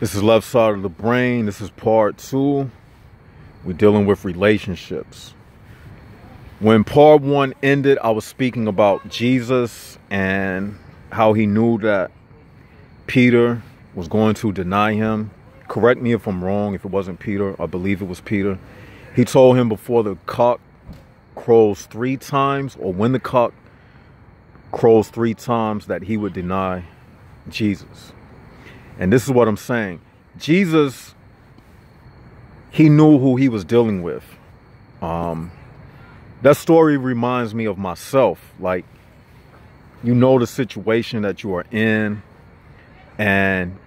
This is left side of the brain. This is part two. We're dealing with relationships. When part one ended, I was speaking about Jesus and how he knew that Peter was going to deny him. Correct me if I'm wrong, if it wasn't Peter, I believe it was Peter. He told him before the cock crows three times, or when the cock crows three times, that he would deny Jesus. And this is what I'm saying. Jesus, he knew who he was dealing with. Um, that story reminds me of myself. Like, you know the situation that you are in, and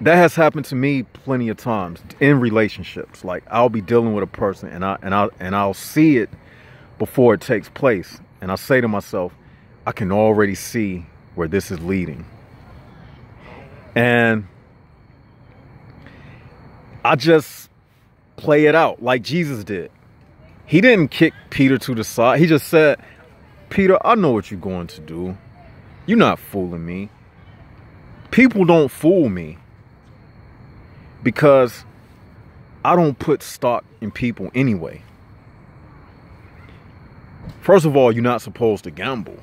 that has happened to me plenty of times in relationships. Like, I'll be dealing with a person, and I and I and I'll see it before it takes place, and I say to myself, I can already see where this is leading. And I just play it out like Jesus did. He didn't kick Peter to the side. He just said, Peter, I know what you're going to do. You're not fooling me. People don't fool me because I don't put stock in people anyway. First of all, you're not supposed to gamble.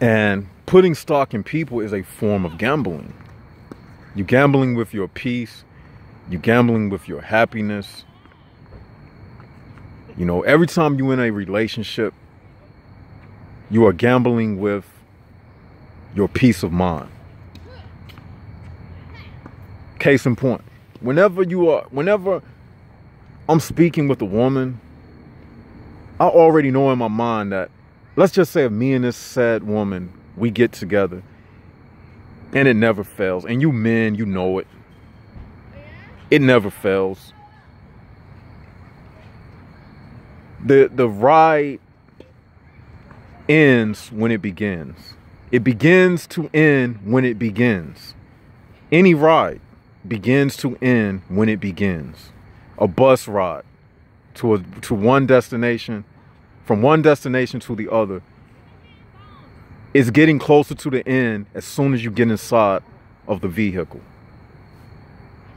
And putting stock in people is a form of gambling. You're gambling with your peace. You're gambling with your happiness. You know, every time you're in a relationship, you are gambling with your peace of mind. Case in point, whenever you are, whenever I'm speaking with a woman, I already know in my mind that, let's just say, if me and this sad woman we get together and it never fails. And you men you know it. It never fails. The the ride ends when it begins. It begins to end when it begins. Any ride begins to end when it begins. A bus ride to a to one destination from one destination to the other it's getting closer to the end as soon as you get inside of the vehicle.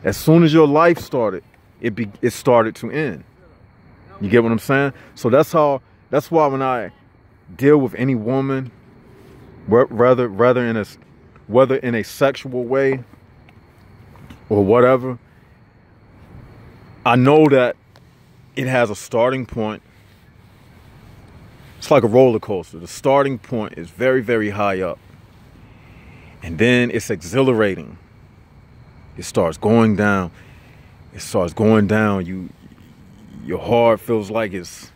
As soon as your life started, it be, it started to end. You get what I'm saying? So that's how that's why when I deal with any woman, rather rather in a whether in a sexual way or whatever, I know that it has a starting point it's like a roller coaster. The starting point is very, very high up. And then it's exhilarating. It starts going down. It starts going down. You your heart feels like it's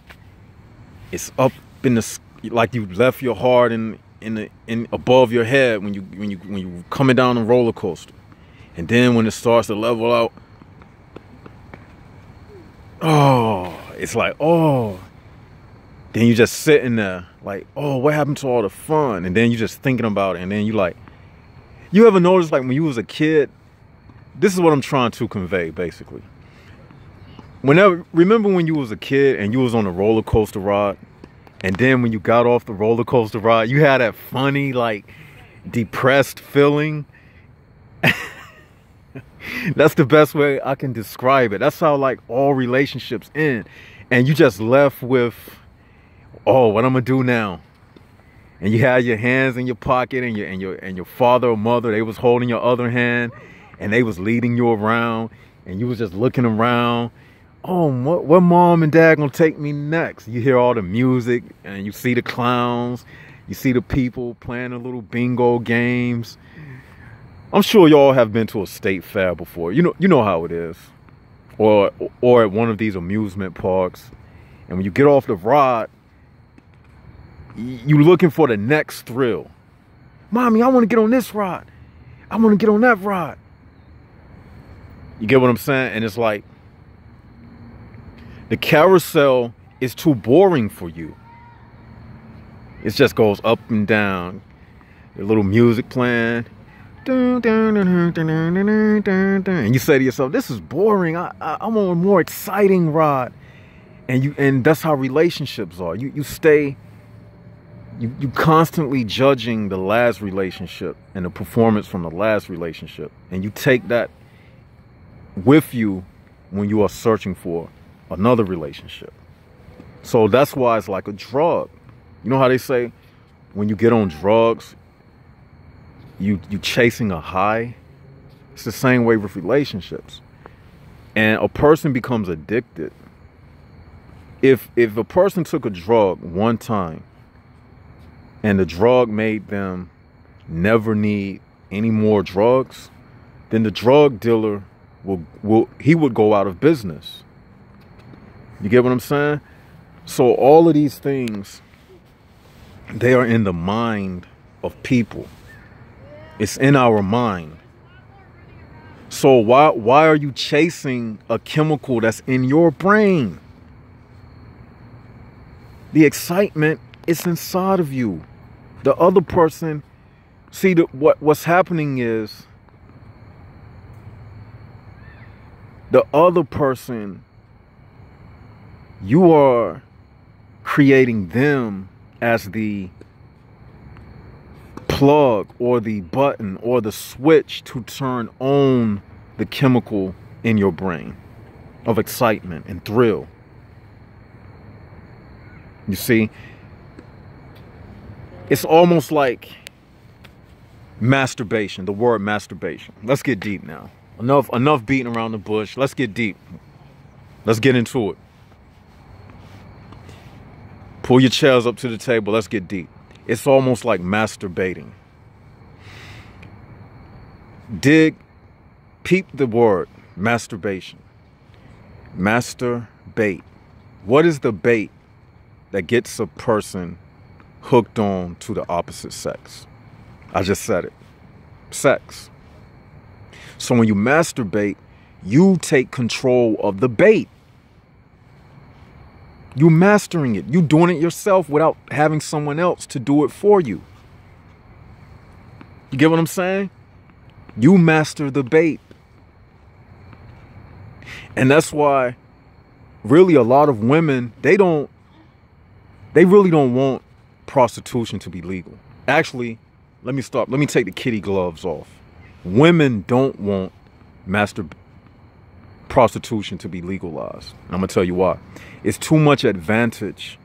it's up in the like you left your heart in in the in above your head when you when you when you coming down the roller coaster. And then when it starts to level out, oh, it's like, oh, then you just sitting there like, oh, what happened to all the fun? And then you just thinking about it. And then you like, you ever notice like when you was a kid, this is what I'm trying to convey basically. Whenever, remember when you was a kid and you was on a roller coaster ride and then when you got off the roller coaster ride, you had that funny like depressed feeling. That's the best way I can describe it. That's how like all relationships end. And you just left with oh, what I'm gonna do now? And you had your hands in your pocket and your and your and your father or mother, they was holding your other hand and they was leading you around and you was just looking around. Oh, what, what mom and dad gonna take me next? You hear all the music and you see the clowns, you see the people playing the little bingo games. I'm sure y'all have been to a state fair before. You know, you know how it is. Or or at one of these amusement parks. And when you get off the ride, you looking for the next thrill. Mommy, I want to get on this ride. I want to get on that ride. You get what I'm saying? And it's like the carousel is too boring for you. It just goes up and down. The little music playing. And you say to yourself, this is boring. I, I, I'm on a more exciting ride. And you and that's how relationships are. You you stay you you constantly judging the last relationship and the performance from the last relationship. And you take that with you when you are searching for another relationship. So that's why it's like a drug. You know how they say when you get on drugs you you chasing a high? It's the same way with relationships. And a person becomes addicted. If if a person took a drug one time and the drug made them never need any more drugs, then the drug dealer will will he would go out of business. You get what I'm saying? So all of these things they are in the mind of people. It's in our mind. So why why are you chasing a chemical that's in your brain? The excitement is inside of you the other person see the, what what's happening is the other person you are creating them as the plug or the button or the switch to turn on the chemical in your brain of excitement and thrill. You see, it's almost like masturbation, the word masturbation. Let's get deep now. Enough enough beating around the bush. Let's get deep. Let's get into it. Pull your chairs up to the table. Let's get deep. It's almost like masturbating. Dig, peep the word masturbation. Master bait. What is the bait that gets a person hooked on to the opposite sex. I just said it. Sex. So when you masturbate, you take control of the bait. You mastering it. You doing it yourself without having someone else to do it for you. You get what I'm saying? You master the bait. And that's why really a lot of women, they don't they really don't want prostitution to be legal. Actually, let me stop. Let me take the kitty gloves off. Women don't want master prostitution to be legalized. I'm going to tell you why. It's too much advantage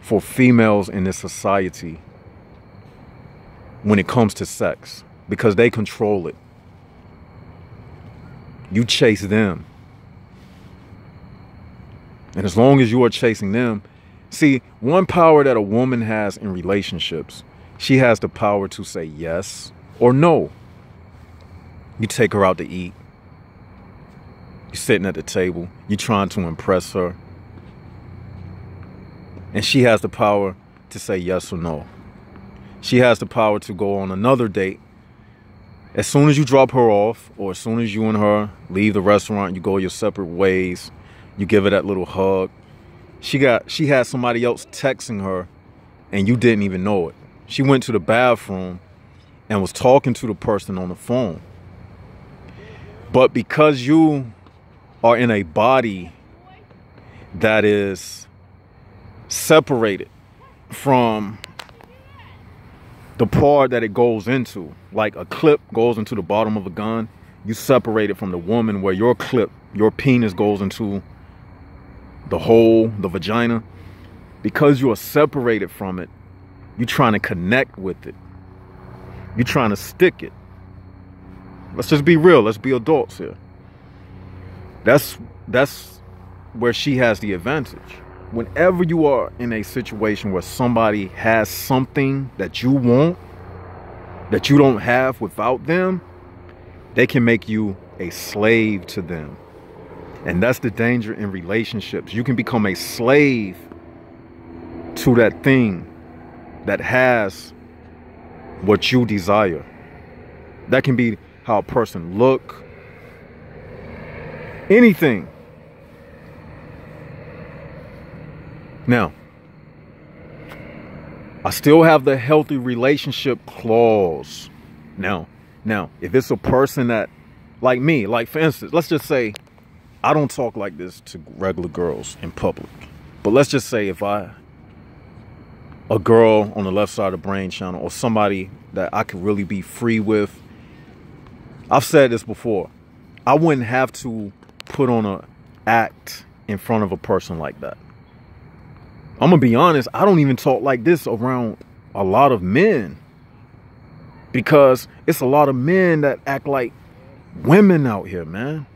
for females in this society when it comes to sex because they control it. You chase them. And as long as you are chasing them, See, one power that a woman has in relationships, she has the power to say yes or no. You take her out to eat. You're sitting at the table. You're trying to impress her. And she has the power to say yes or no. She has the power to go on another date. As soon as you drop her off, or as soon as you and her leave the restaurant, you go your separate ways, you give her that little hug, she got she had somebody else texting her and you didn't even know it. She went to the bathroom and was talking to the person on the phone. But because you are in a body that is separated from the part that it goes into, like a clip goes into the bottom of a gun, you separate it from the woman where your clip, your penis goes into the hole, the vagina, because you are separated from it, you're trying to connect with it. You're trying to stick it. Let's just be real. Let's be adults here. That's that's where she has the advantage. Whenever you are in a situation where somebody has something that you want that you don't have without them, they can make you a slave to them. And that's the danger in relationships. You can become a slave to that thing that has what you desire. That can be how a person look, anything. Now, I still have the healthy relationship clause. Now, now, if it's a person that like me, like for instance, let's just say I don't talk like this to regular girls in public. But let's just say if I a girl on the left side of the brain channel or somebody that I could really be free with. I've said this before. I wouldn't have to put on a act in front of a person like that. I'm gonna be honest, I don't even talk like this around a lot of men. Because it's a lot of men that act like women out here, man.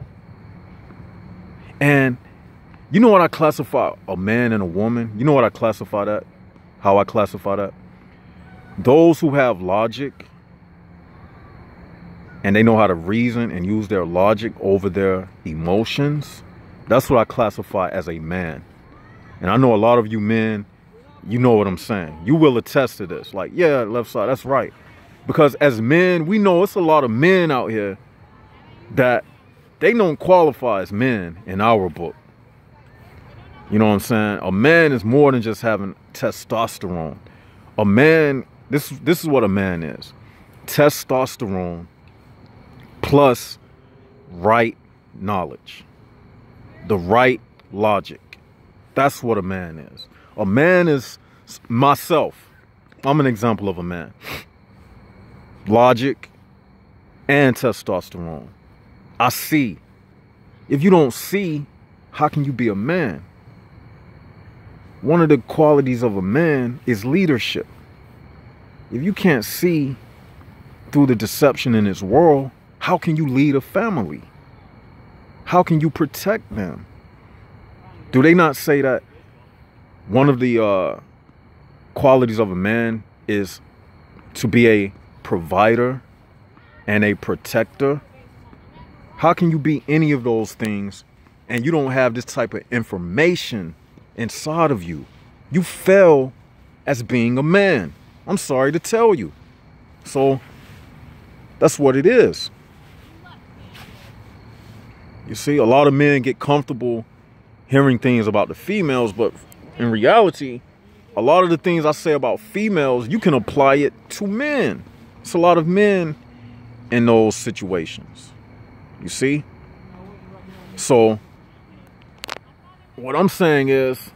And you know what I classify a man and a woman? You know what I classify that? How I classify that? Those who have logic and they know how to reason and use their logic over their emotions, that's what I classify as a man. And I know a lot of you men, you know what I'm saying. You will attest to this. Like, yeah, left side, that's right. Because as men, we know it's a lot of men out here that they don't qualify as men in our book. You know what I'm saying? A man is more than just having testosterone. A man, this this is what a man is. Testosterone plus right knowledge. The right logic. That's what a man is. A man is myself. I'm an example of a man. Logic and testosterone. I see. If you don't see, how can you be a man? one of the qualities of a man is leadership. If you can't see through the deception in this world, how can you lead a family? How can you protect them? Do they not say that one of the uh, qualities of a man is to be a provider and a protector? How can you be any of those things and you don't have this type of information inside of you. You fell as being a man. I'm sorry to tell you. So that's what it is. You see, a lot of men get comfortable hearing things about the females, but in reality, a lot of the things I say about females, you can apply it to men. It's a lot of men in those situations. You see? So what I'm saying is,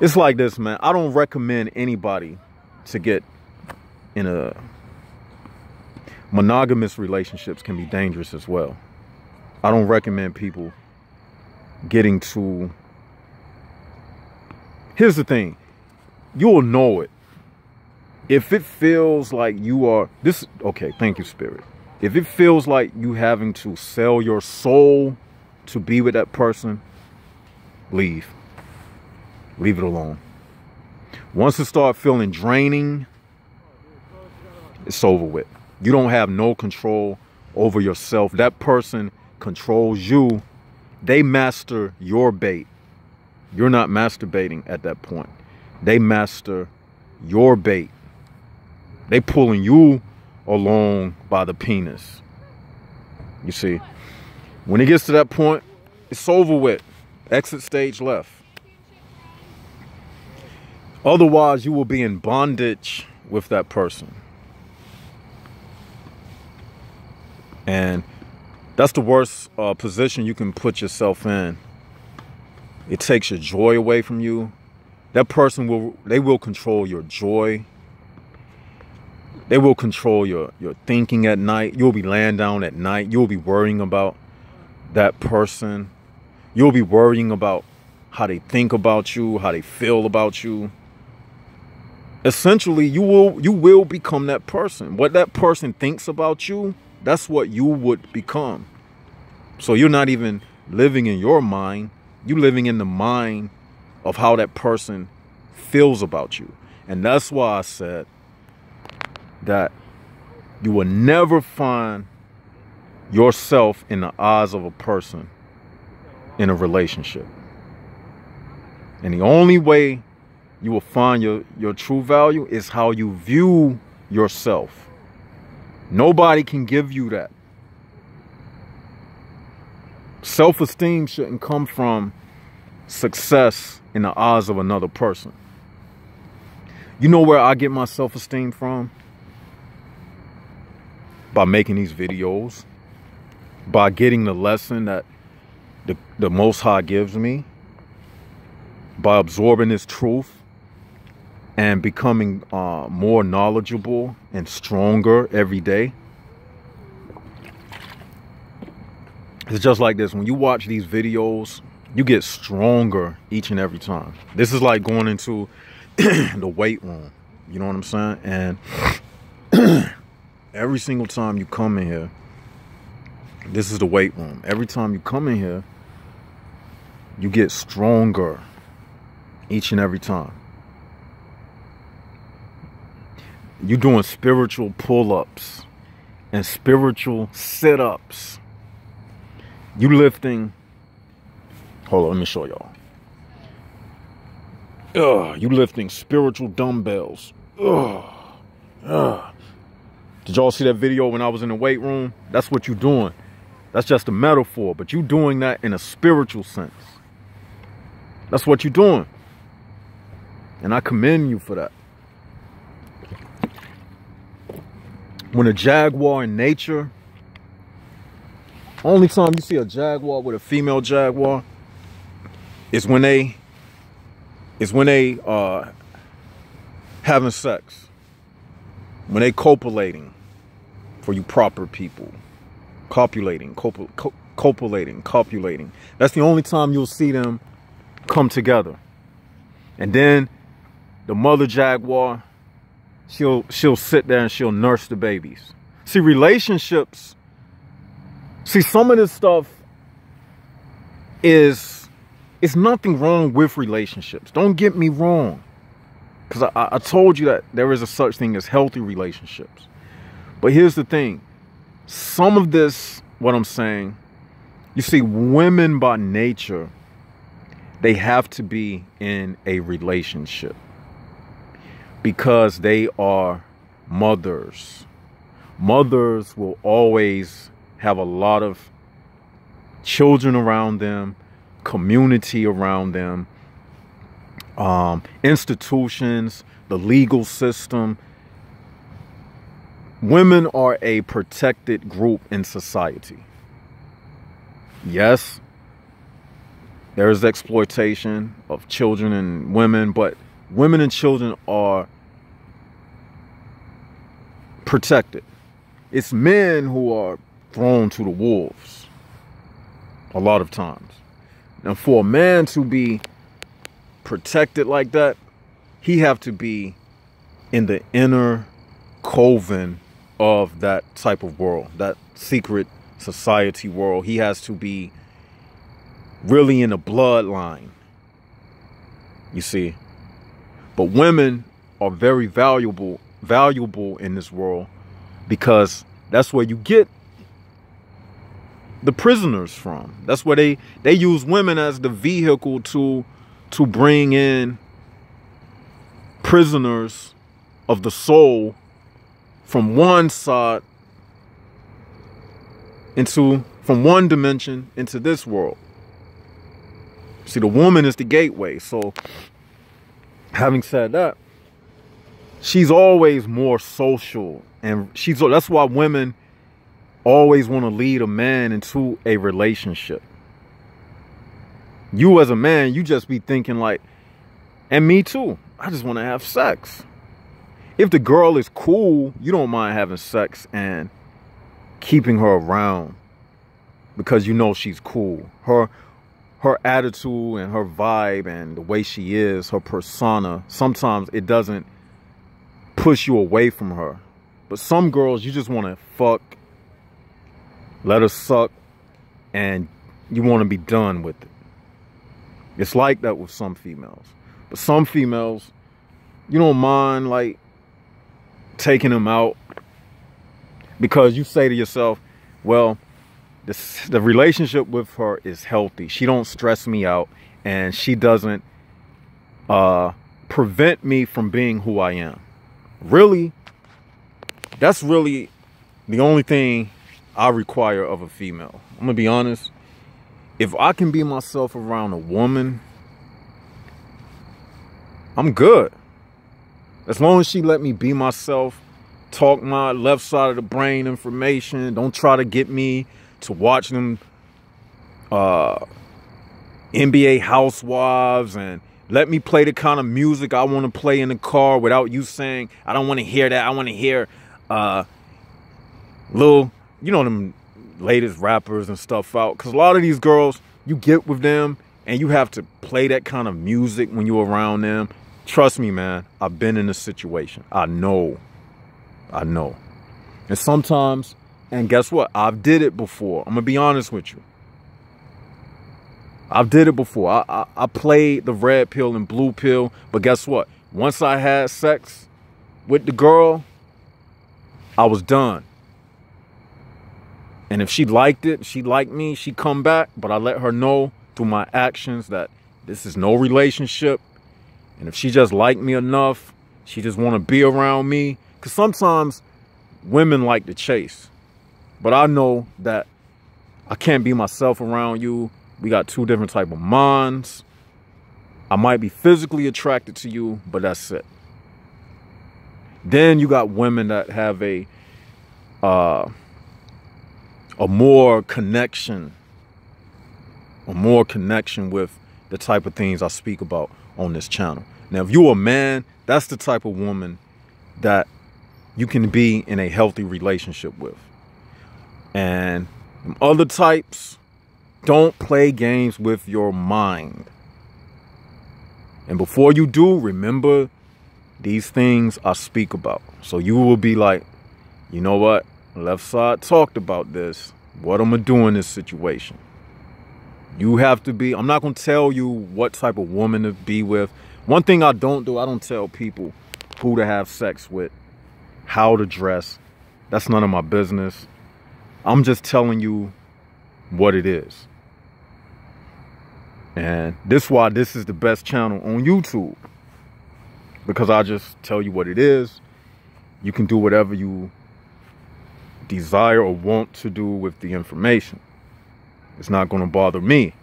it's like this, man. I don't recommend anybody to get in a monogamous relationships can be dangerous as well. I don't recommend people getting to Here's the thing. You'll know it. If it feels like you are this okay, thank you spirit. If it feels like you having to sell your soul to be with that person, leave. Leave it alone. Once it start feeling draining, it's over with. You don't have no control over yourself. That person controls you. They master your bait. You're not masturbating at that point. They master your bait. They pulling you along by the penis. You see, when it gets to that point, it's over with. Exit stage left. Otherwise, you will be in bondage with that person. And that's the worst uh, position you can put yourself in. It takes your joy away from you. That person will, they will control your joy. They will control your, your thinking at night. You'll be laying down at night. You'll be worrying about that person You'll be worrying about how they think about you, how they feel about you. Essentially, you will you will become that person. What that person thinks about you, that's what you would become. So you're not even living in your mind, you're living in the mind of how that person feels about you. And that's why I said that you will never find yourself in the eyes of a person in a relationship. And the only way you will find your, your true value is how you view yourself. Nobody can give you that. Self esteem shouldn't come from success in the eyes of another person. You know where I get my self esteem from? By making these videos, by getting the lesson that the Most High gives me by absorbing this truth and becoming uh, more knowledgeable and stronger every day. It's just like this. When you watch these videos, you get stronger each and every time. This is like going into the weight room. You know what I'm saying? And every single time you come in here, this is the weight room. Every time you come in here, you get stronger each and every time. You're doing spiritual pull-ups and spiritual sit-ups. You lifting. Hold on, let me show y'all. Ugh, you lifting spiritual dumbbells. Ugh. Ugh. Did y'all see that video when I was in the weight room? That's what you're doing. That's just a metaphor, but you're doing that in a spiritual sense. That's what you're doing. And I commend you for that. When a jaguar in nature, only time you see a jaguar with a female jaguar is when they is when they uh having sex. When they copulating for you proper people. Copulating, copul copulating, copulating. That's the only time you'll see them come together. And then the mother jaguar, she'll she'll sit there and she'll nurse the babies. See, relationships, see, some of this stuff is it's nothing wrong with relationships. Don't get me wrong. Because I, I told you that there is a such thing as healthy relationships. But here's the thing. Some of this, what I'm saying, you see, women by nature, they have to be in a relationship because they are mothers. Mothers will always have a lot of children around them, community around them, um, institutions, the legal system. Women are a protected group in society. Yes, there is exploitation of children and women, but women and children are protected. It's men who are thrown to the wolves a lot of times. And for a man to be protected like that, he have to be in the inner coven of that type of world, that secret society world. He has to be really in the bloodline. You see? But women are very valuable valuable in this world because that's where you get the prisoners from. That's where they they use women as the vehicle to to bring in prisoners of the soul from one side into from one dimension into this world. See, the woman is the gateway. So having said that, she's always more social and she's that's why women always want to lead a man into a relationship you as a man you just be thinking like and me too i just want to have sex if the girl is cool you don't mind having sex and keeping her around because you know she's cool her her attitude and her vibe and the way she is her persona sometimes it doesn't push you away from her. But some girls, you just want to fuck, let her suck, and you want to be done with it. It's like that with some females. But some females, you don't mind like taking them out because you say to yourself, well, this, the relationship with her is healthy. She don't stress me out and she doesn't uh, prevent me from being who I am really, that's really the only thing I require of a female. I'm gonna be honest. If I can be myself around a woman, I'm good. As long as she let me be myself, talk my left side of the brain information, don't try to get me to watch them uh, NBA housewives and let me play the kind of music I want to play in the car without you saying, I don't want to hear that. I want to hear uh little, you know, them latest rappers and stuff out. Cause a lot of these girls, you get with them and you have to play that kind of music when you're around them. Trust me, man, I've been in a situation. I know. I know. And sometimes, and guess what? I've did it before. I'm gonna be honest with you. I've did it before. I, I, I played the red pill and blue pill, but guess what? Once I had sex with the girl, I was done. And if she liked it, she liked me, she come back, but I let her know through my actions that this is no relationship. And if she just liked me enough, she just want to be around me. Because sometimes women like to chase. But I know that I can't be myself around you. We got two different type of minds. I might be physically attracted to you, but that's it. Then you got women that have a uh, a more connection, a more connection with the type of things I speak about on this channel. Now, if you're a man, that's the type of woman that you can be in a healthy relationship with. And other types, don't play games with your mind. And before you do, remember these things I speak about. So you will be like, you know what? Left side talked about this. What I'm I doing in this situation. You have to be, I'm not going to tell you what type of woman to be with. One thing I don't do, I don't tell people who to have sex with, how to dress. That's none of my business. I'm just telling you what it is. And this why this is the best channel on YouTube. Because I just tell you what it is. You can do whatever you desire or want to do with the information. It's not going to bother me.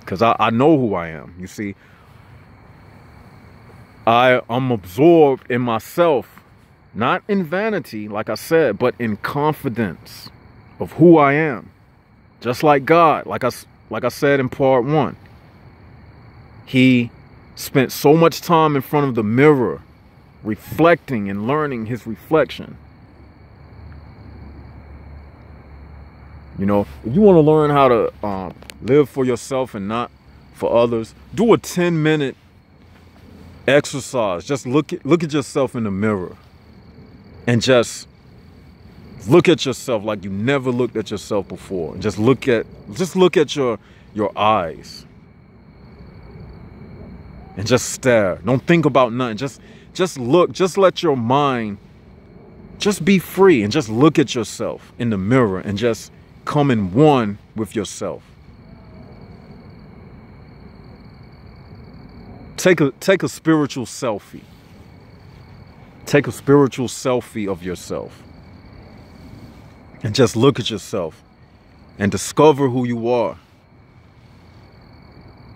Because I, I know who I am. You see, I, I'm absorbed in myself, not in vanity, like I said, but in confidence of who I am. Just like God, like I, like I said in part one. He spent so much time in front of the mirror, reflecting and learning his reflection. You know, if you want to learn how to um, live for yourself and not for others, do a 10 minute exercise. Just look at, look at yourself in the mirror and just look at yourself like you never looked at yourself before. Just look at, just look at your, your eyes and just stare. Don't think about nothing. Just, just look, just let your mind just be free and just look at yourself in the mirror and just come in one with yourself. Take a take a spiritual selfie. Take a spiritual selfie of yourself. And just look at yourself and discover who you are.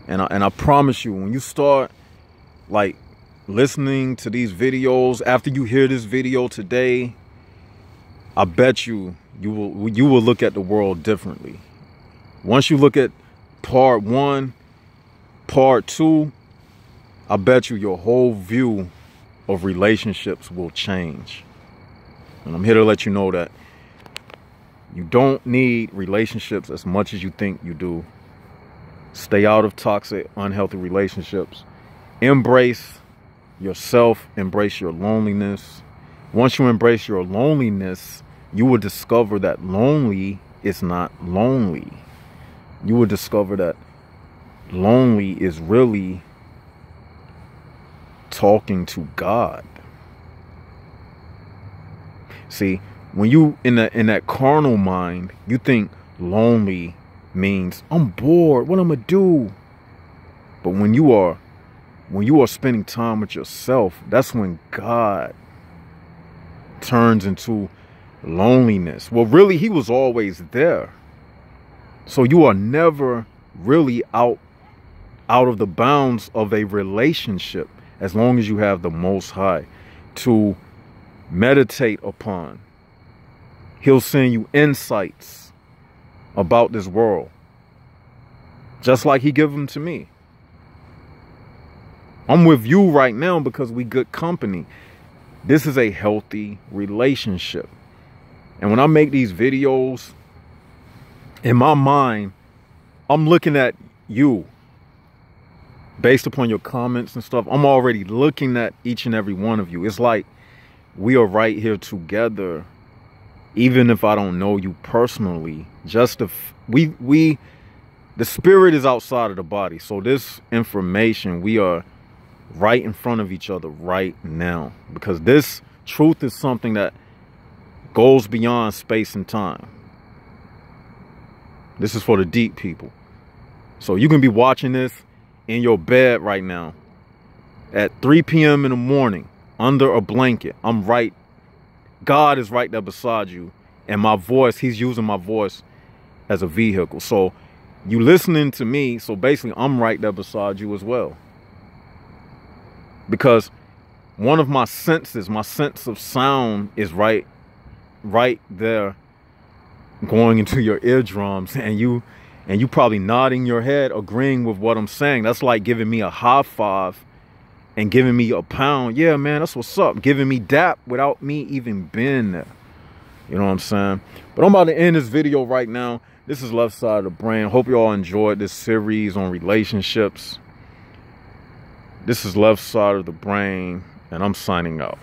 And I, and I promise you, when you start like listening to these videos, after you hear this video today, I bet you you will you will look at the world differently. Once you look at part one, part two, I bet you your whole view of relationships will change. And I'm here to let you know that you don't need relationships as much as you think you do. Stay out of toxic, unhealthy relationships. Embrace yourself, embrace your loneliness. Once you embrace your loneliness, you will discover that lonely is not lonely. You will discover that lonely is really talking to God. See, when you in that in that carnal mind, you think lonely means I'm bored. What I'm gonna do? But when you are when you are spending time with yourself, that's when God turns into loneliness. Well, really, he was always there. So you are never really out out of the bounds of a relationship as long as you have the most high to meditate upon. He'll send you insights about this world. Just like he gave them to me. I'm with you right now because we good company. This is a healthy relationship. And when I make these videos, in my mind, I'm looking at you based upon your comments and stuff. I'm already looking at each and every one of you. It's like we are right here together, even if I don't know you personally. Just if we we the spirit is outside of the body. So this information we are right in front of each other right now because this truth is something that goes beyond space and time. This is for the deep people. So you can be watching this in your bed right now at 3 p.m. in the morning under a blanket. I'm right. God is right there beside you. And my voice, he's using my voice as a vehicle. So you listening to me. So basically, I'm right there beside you as well because one of my senses, my sense of sound is right right there going into your eardrums and you and you probably nodding your head agreeing with what I'm saying. That's like giving me a high five and giving me a pound. Yeah, man, that's what's up. Giving me dap without me even being there. You know what I'm saying? But I'm about to end this video right now. This is Left Side of the Brain. Hope you all enjoyed this series on relationships. This is Left Side of the Brain, and I'm signing out.